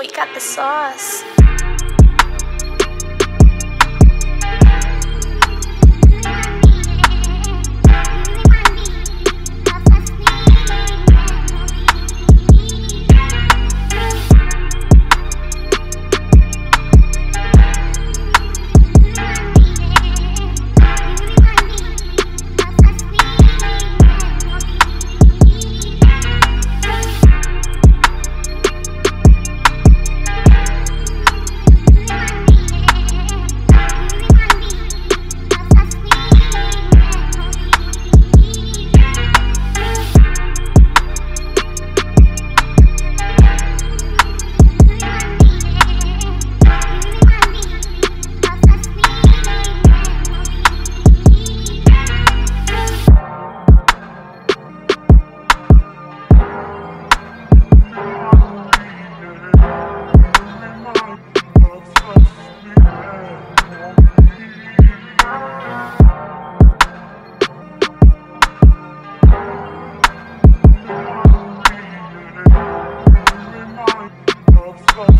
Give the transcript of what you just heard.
We got the sauce.